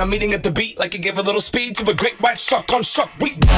I'm eating at the beat like it gave a little speed to a great white shark on shark week.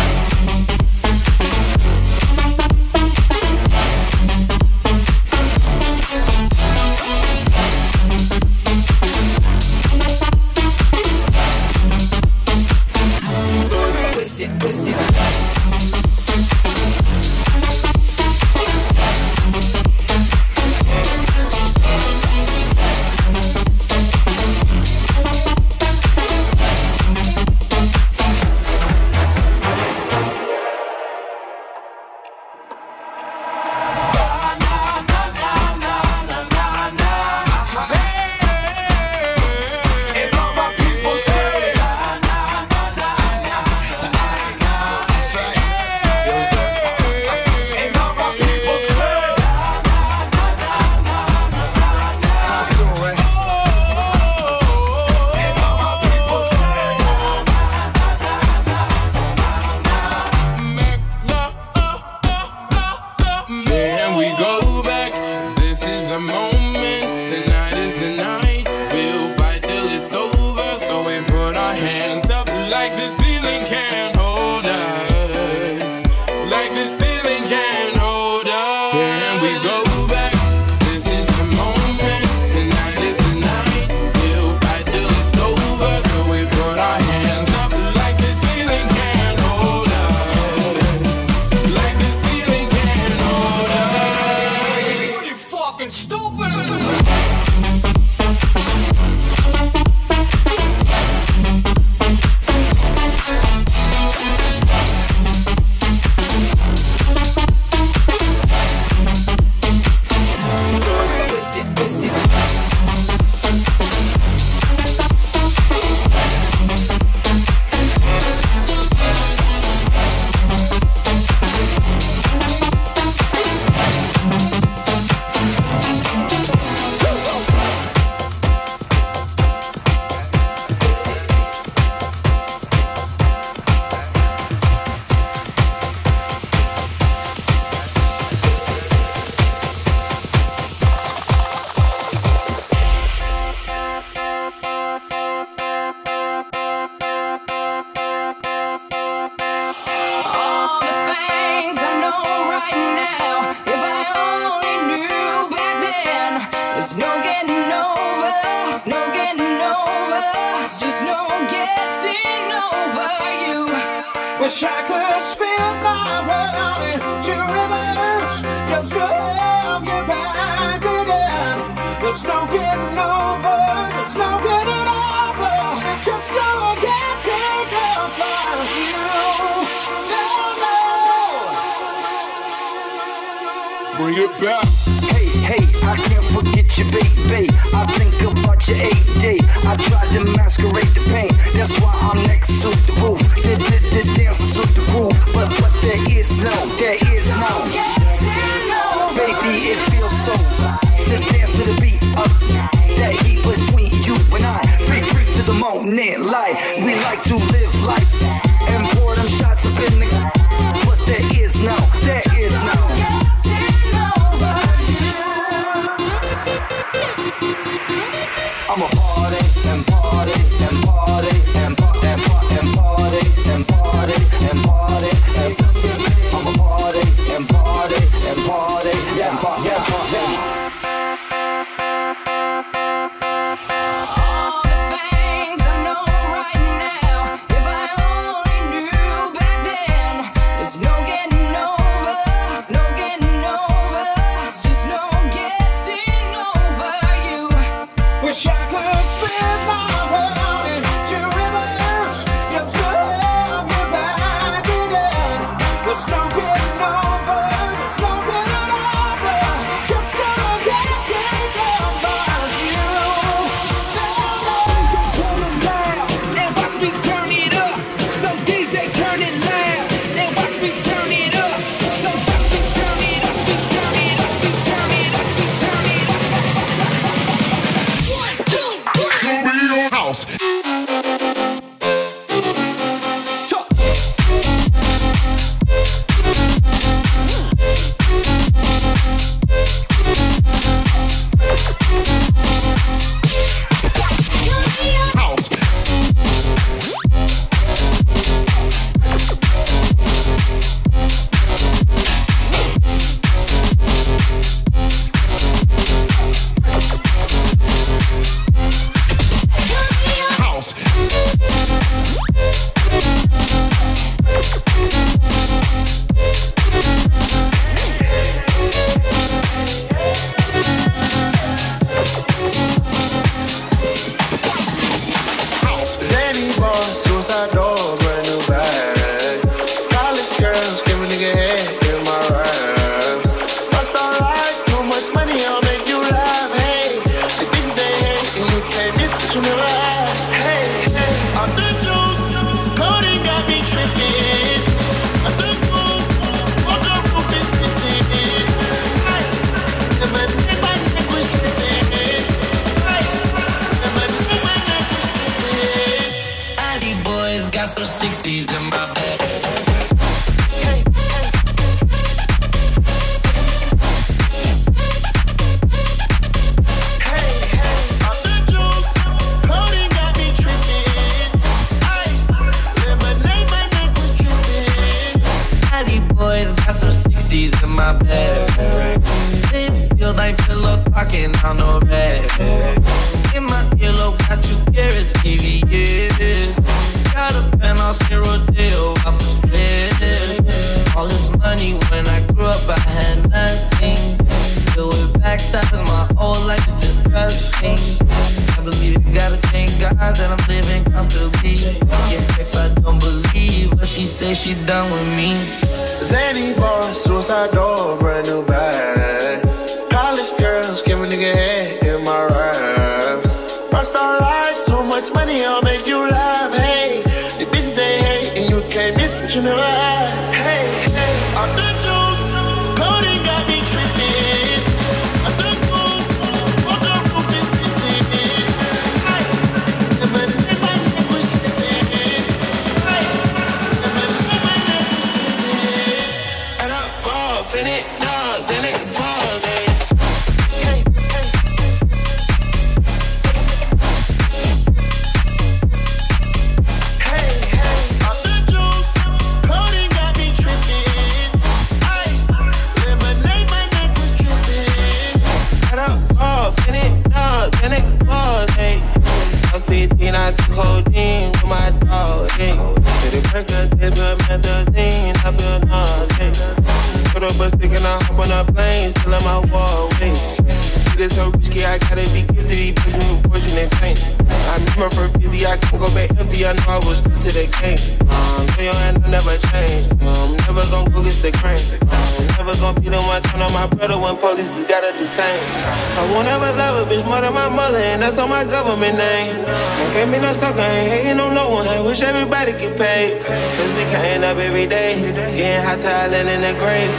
mother, my mother, and that's on my government name. Don't get me no sucker, ain't hating on no one. I wish everybody get paid. Cause we counting up every day, getting hot talent in the grave.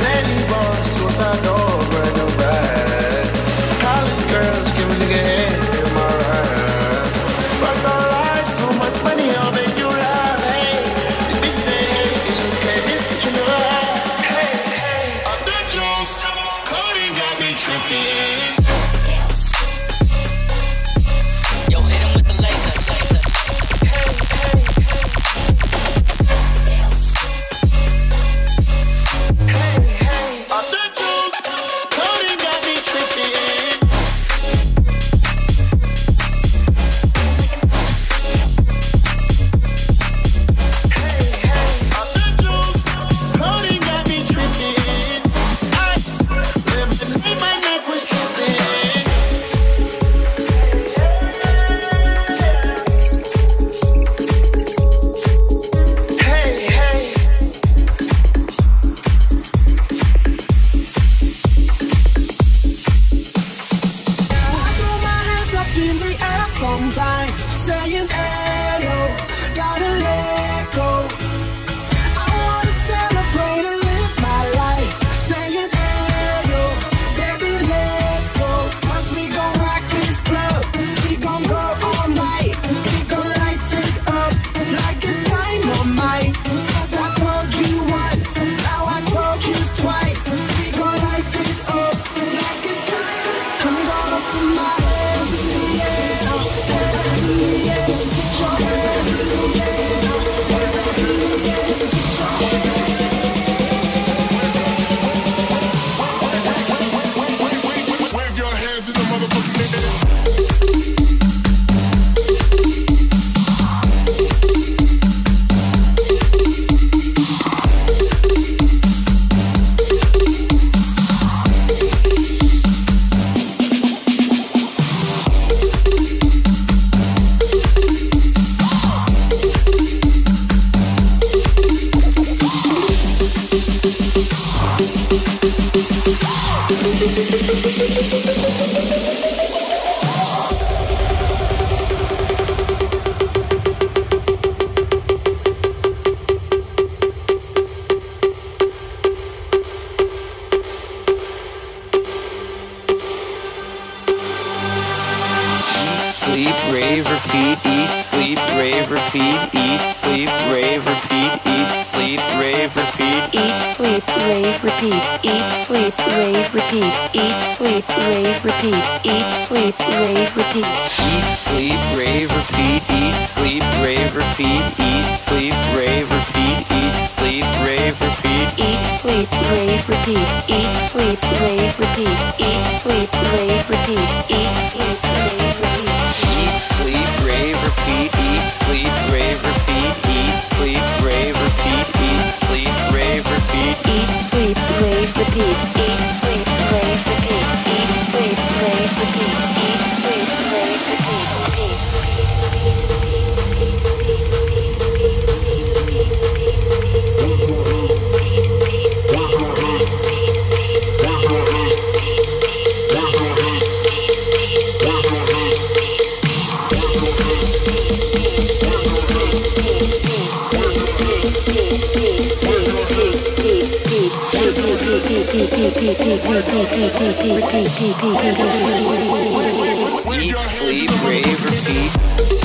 Sandy boys, suicide door, brand new bag. College girls, give a nigga head. sleep, rave, repeat. Eat, sleep, rave, repeat. Eat, sleep, rave, repeat. Eat, sleep, rave, repeat. Eat, sleep, rave, repeat. Eat, sleep, rave, repeat. Eat, sleep, rave, repeat. Eat, sleep, rave, repeat. Eat, sleep, rave, repeat. Eat, sleep, rave, repeat. Eat, sleep, rave, repeat. Eat, sleep, rave, repeat repeat, eat, sleep, rave, repeat, eat, sleep, rave, repeat, eat, sleep, rave, repeat, eat, sleep, rave, repeat, eat, sleep, rave, repeat, eat, sleep, rave, repeat, eat, sleep. Eat, sleep, rave, repeat.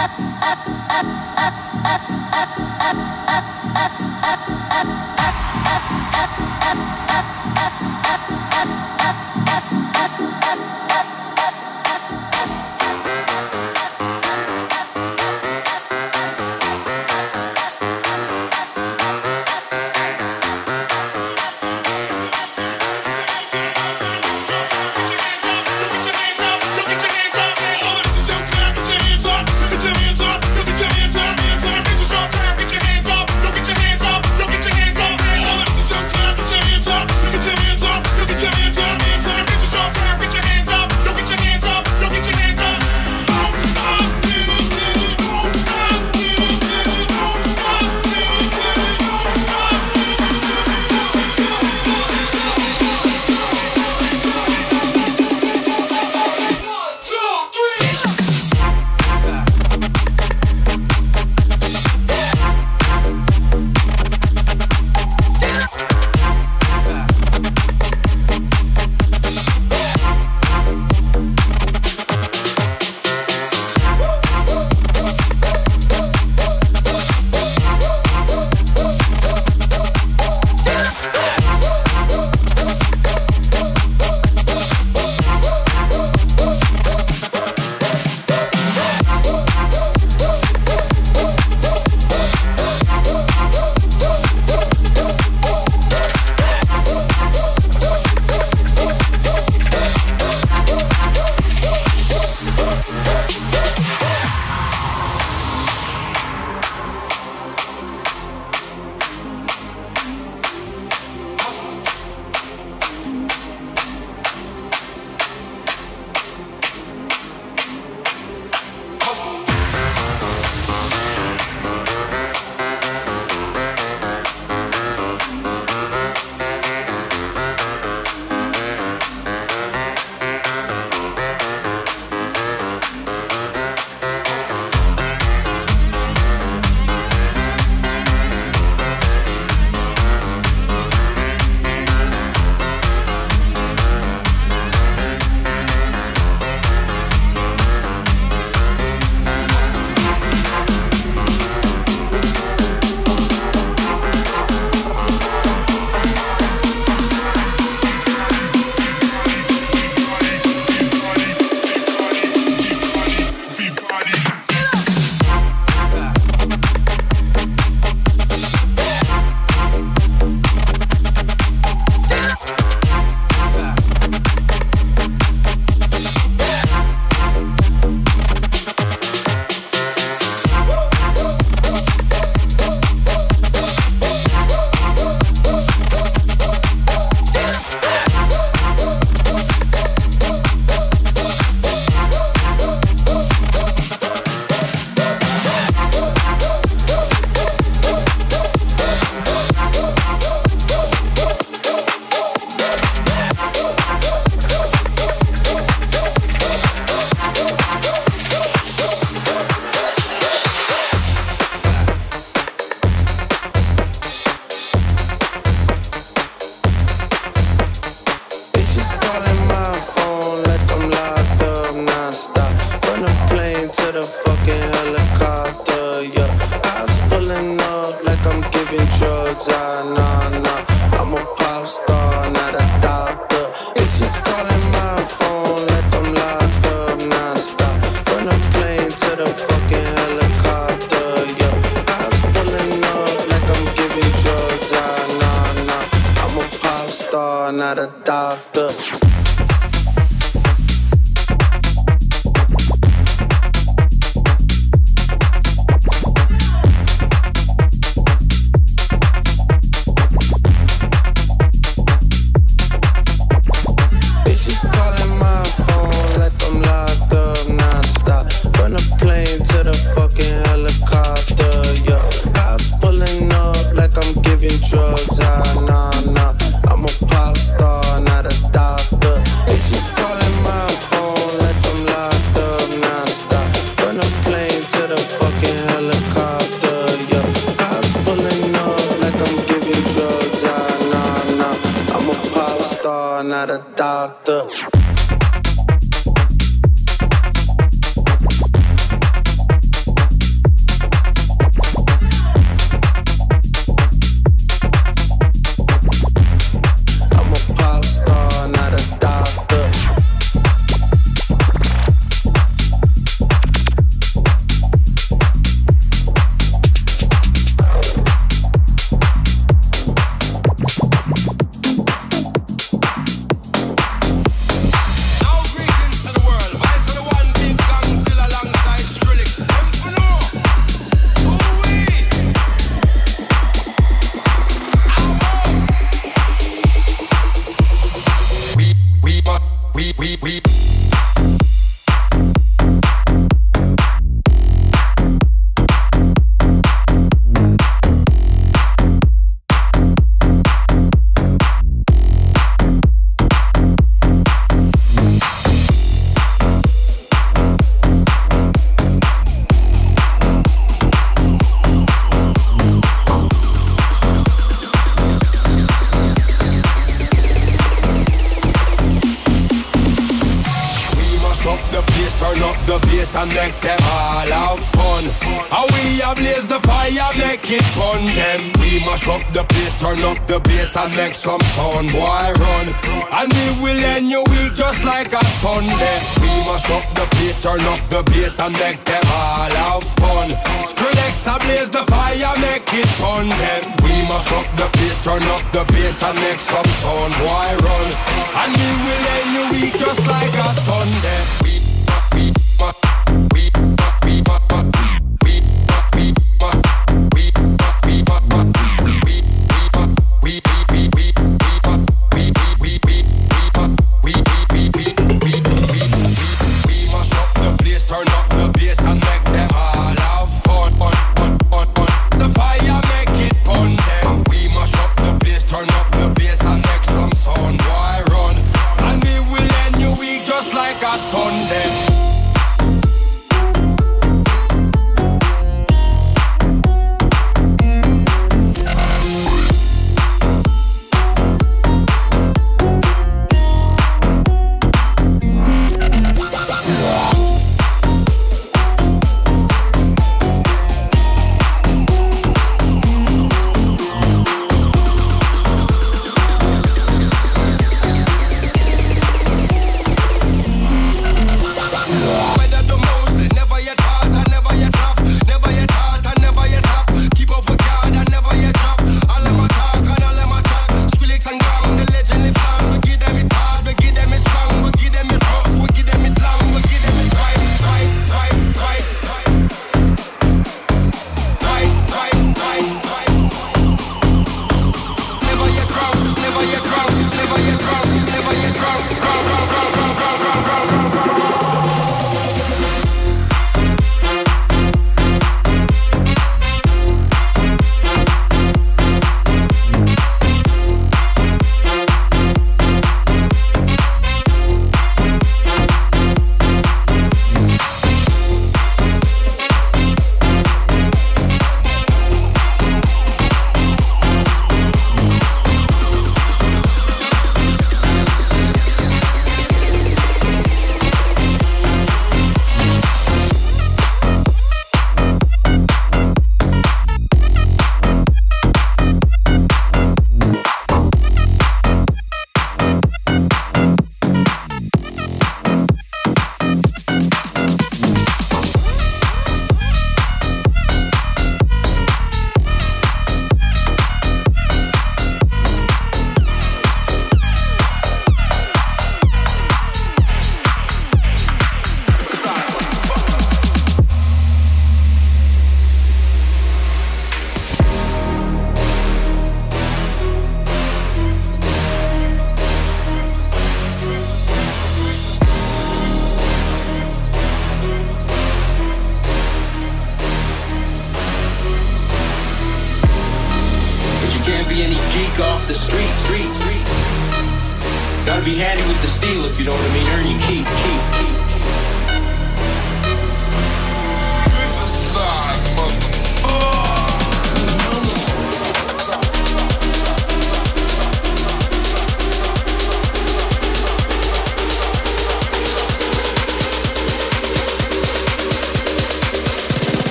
Ha ha ha!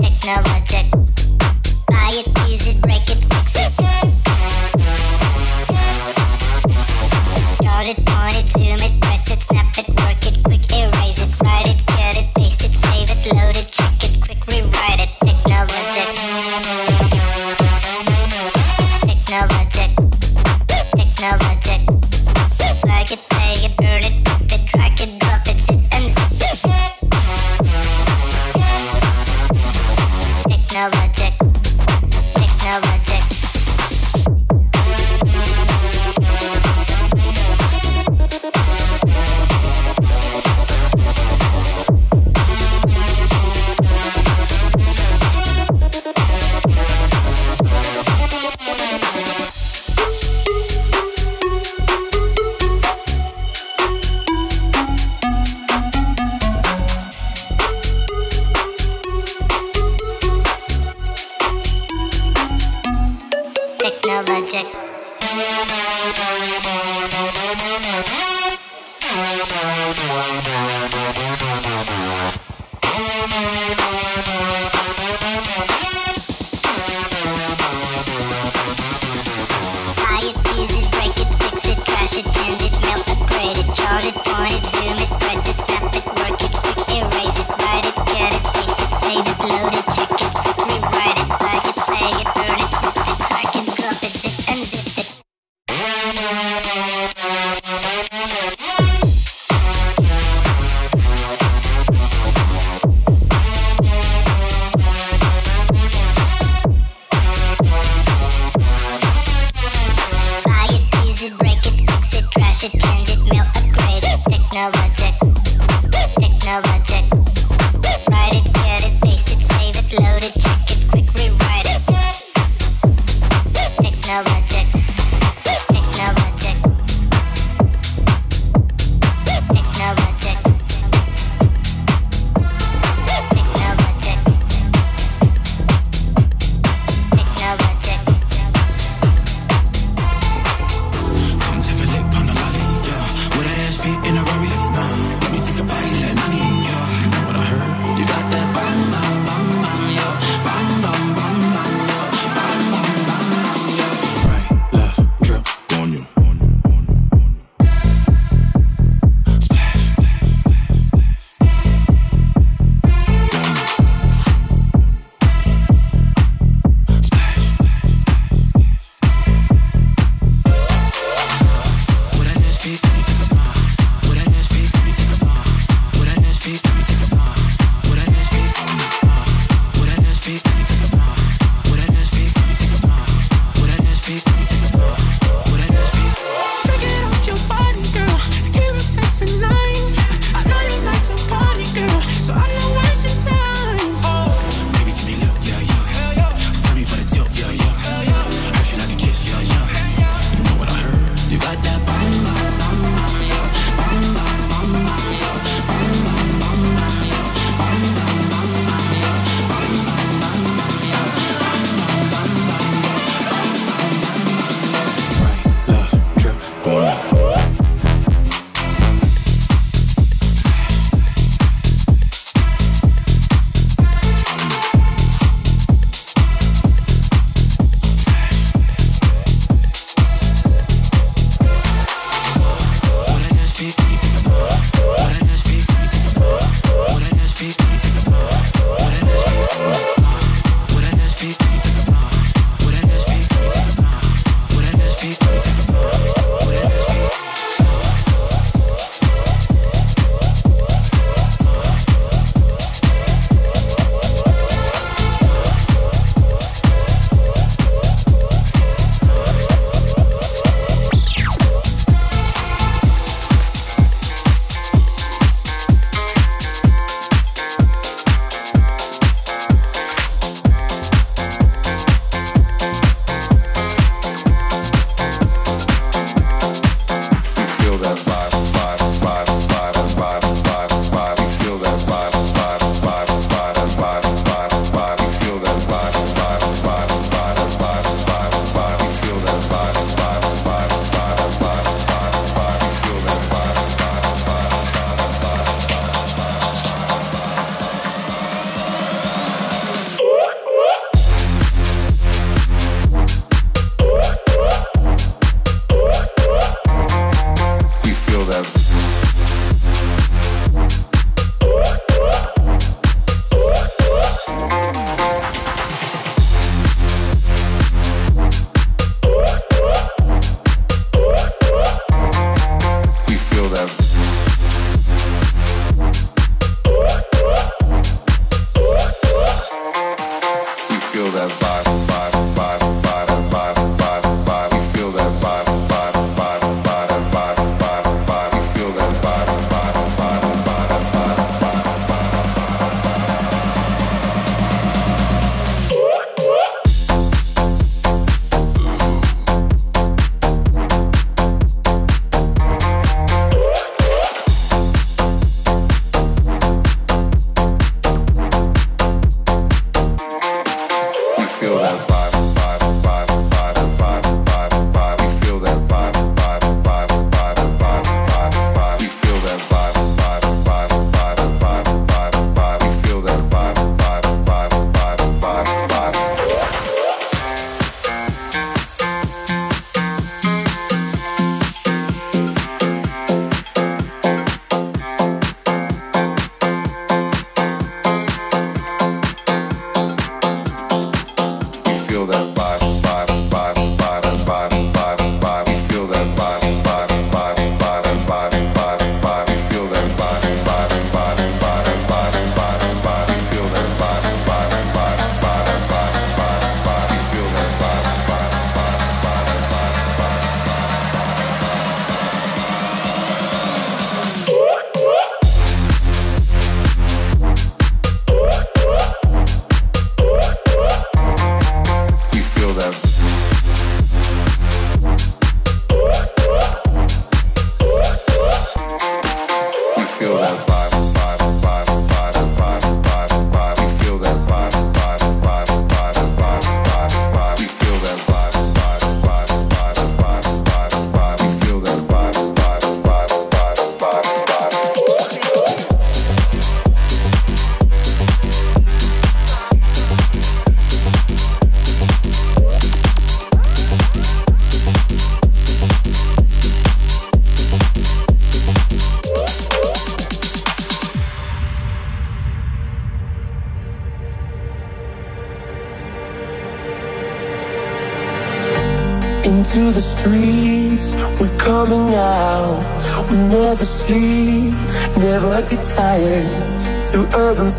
Technologic. buy it, use it break. feel that vibe.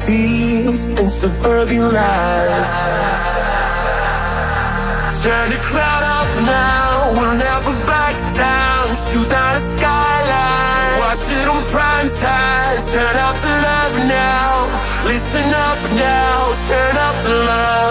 beats in suburban life. Turn the crowd up now, we'll never back down. Shoot out a skyline, watch it on prime time. Turn up the love now, listen up now, turn up the love.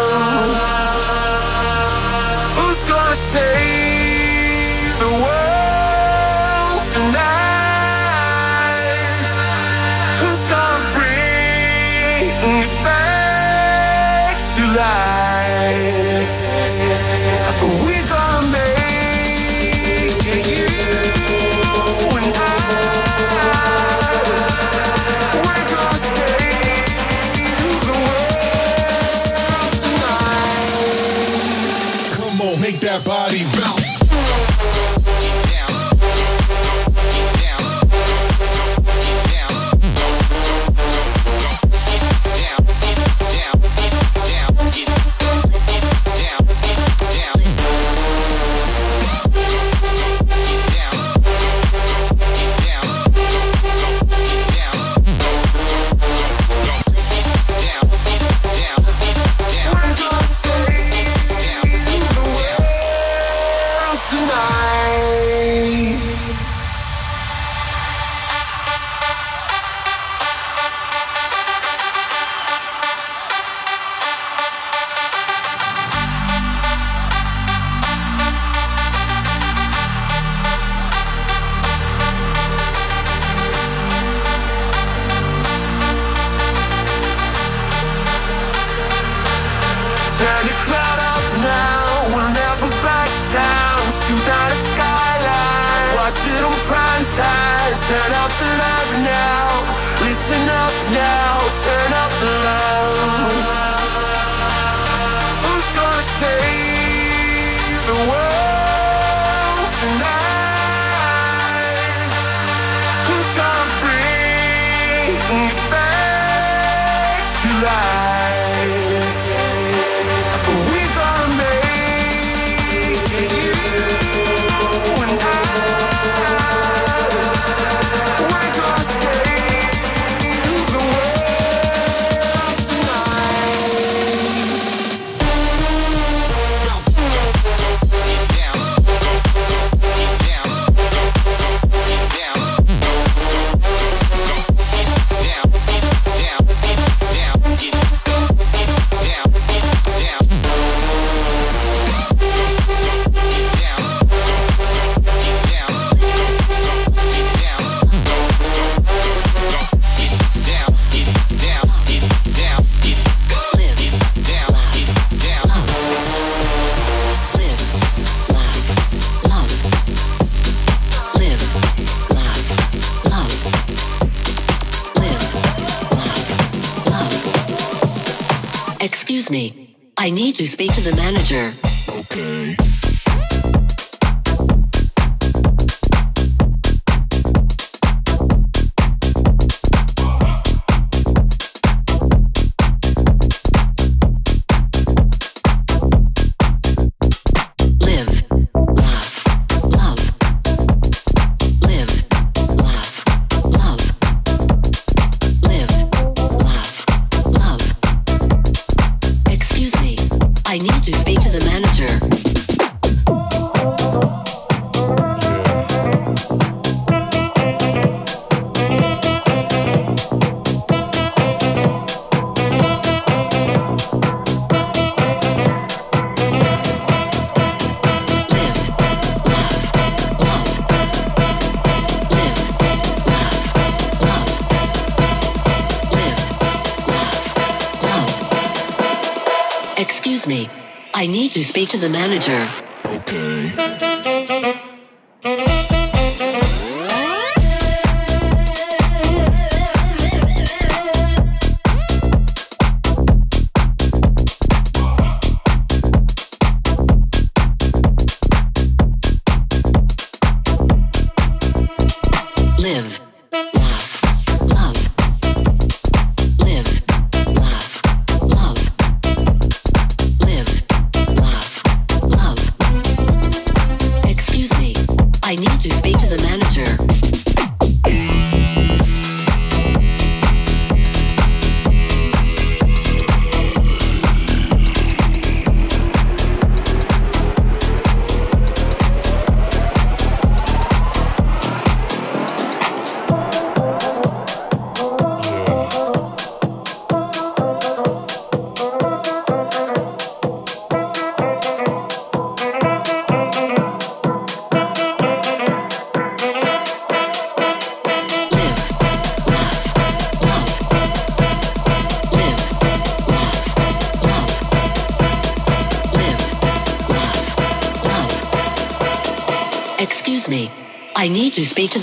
Excuse me. I need to speak to the manager. Okay.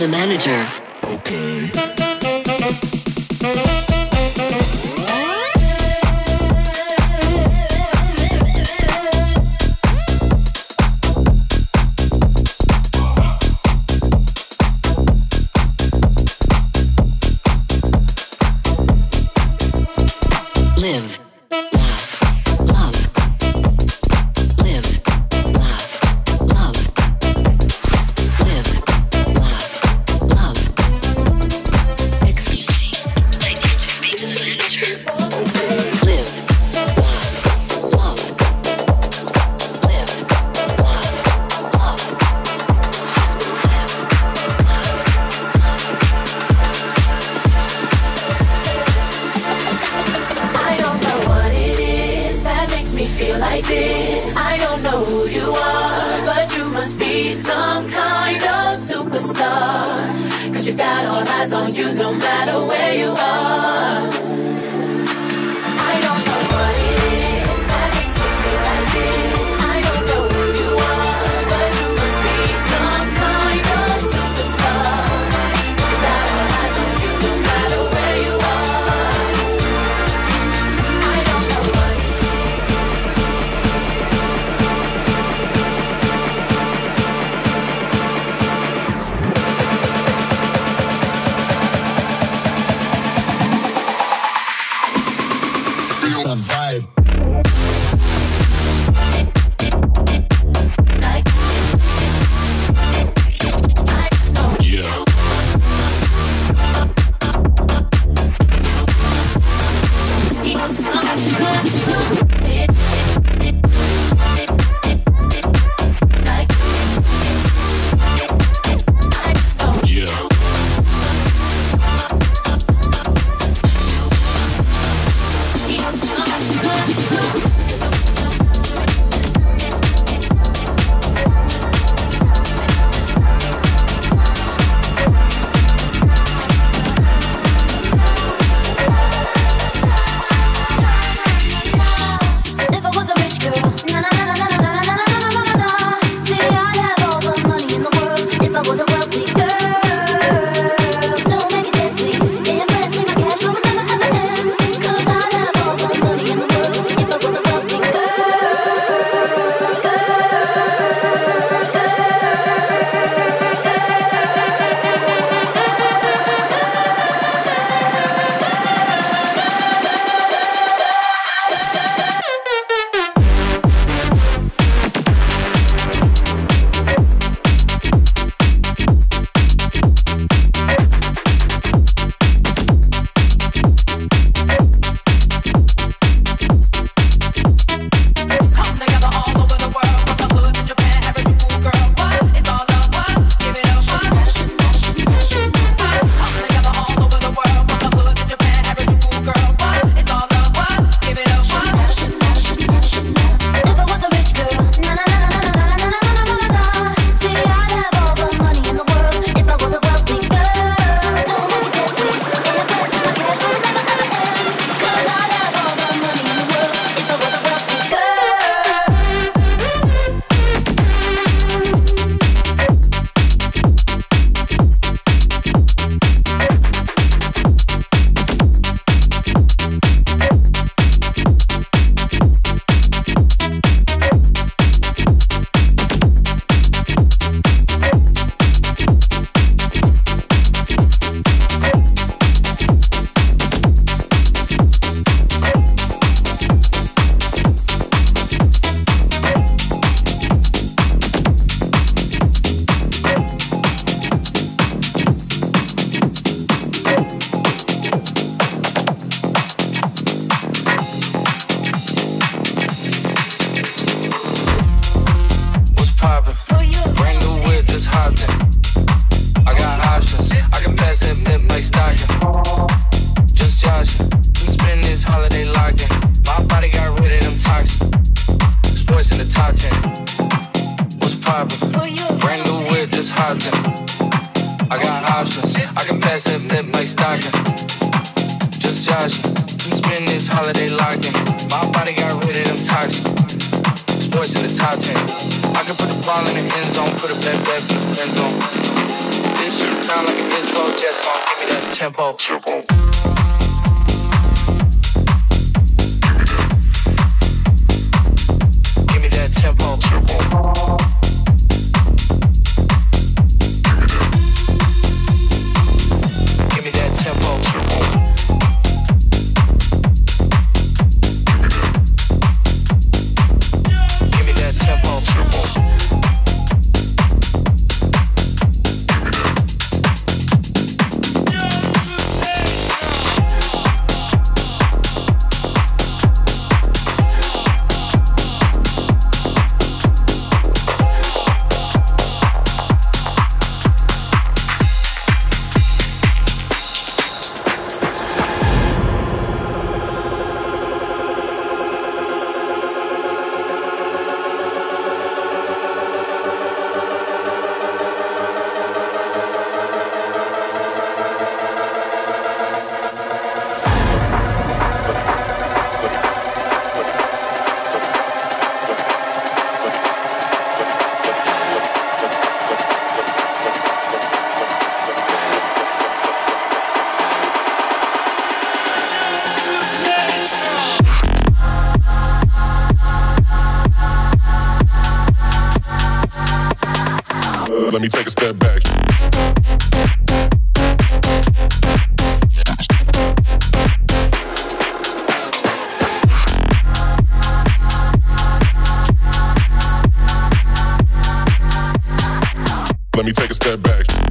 The manager. Just. We spend this holiday locked in. My body got rid of them toxins. choice in the top ten. I can put the ball in the end zone, put it back back in the end zone. This shit sound like an intro jet song. Give me that tempo. Tempo. Let me take a step back.